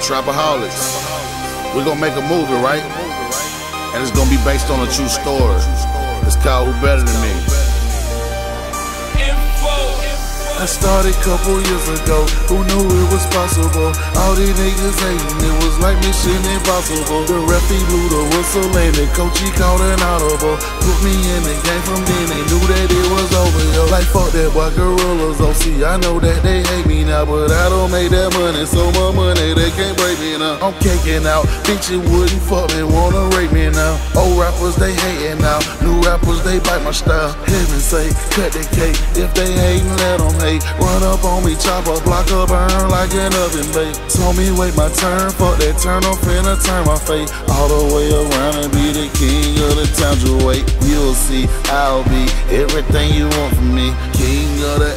Trapaholics. We're gonna make a movie, right? And it's gonna be based on a true story. It's called Who Better Than Me. I started a couple years ago. Who knew it was possible? All these niggas hating, it was like mission impossible. The referee blew the whistle and the coach he called an audible. Put me in the game from then, they knew that it was over. Yo, fuck gorillas. See, I know that they hate me now, but I don't make that money, so my money they can't break me now. I'm caking out, bitches wouldn't fuck me, wanna rape me now. Old rappers they hating now, new rappers they bite my style. Heaven say, cut the cake. If they hating, let them hate. Run up on me, chop a block up, burn like an oven bake. Told me wait my turn, fuck that turn, I'm finna turn my fate all the way around and be the king of the town. You wait, you'll see, I'll be everything you want from me. King of the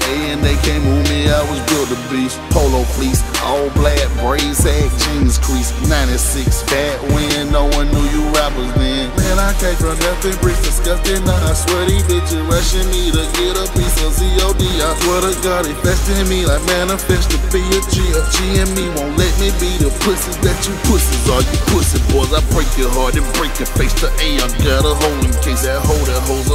they can't move me, I was built to beast. Polo fleece, all black braids, sag jeans crease. 96, bad when no one knew you rappers then. Man, I came from nothing, bricks disgusting. Now I swear these bitches rushing me to get a piece of COD. I swear to God, they festing me like manifest to be a G. A G and me won't let me be the pussies that you pussies are. You pussy boys, I break your heart and break your face. The A, I got a hole in case that hole that holds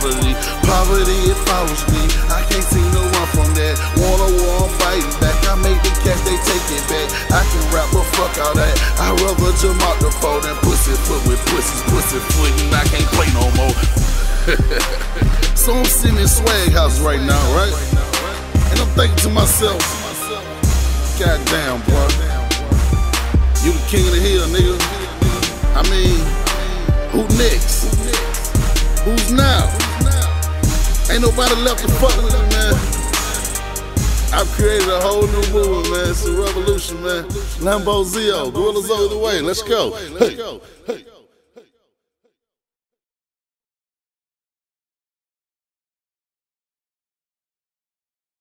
poverty. Poverty it follows me. I can't seem to run from that. Wanna war, I'm fighting back. I make the cash, they take it back. I can rap, but fuck all that. I jump out the phone than pussy foot with pussies, pussy foot, and I can't play no more. so I'm sitting in swag house right now, right? And I'm thinking to myself, God damn, bro. You the king of the hill, nigga. I mean, who next? Ain't nobody left to fuck with me, man. I've created a whole new movement, man. It's a revolution, man. Lambo Zio, Gorillas over the way. Let's go. Hey.